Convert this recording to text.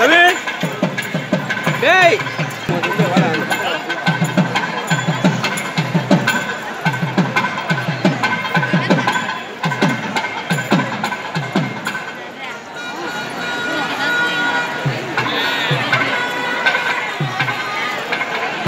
Come in. Nate.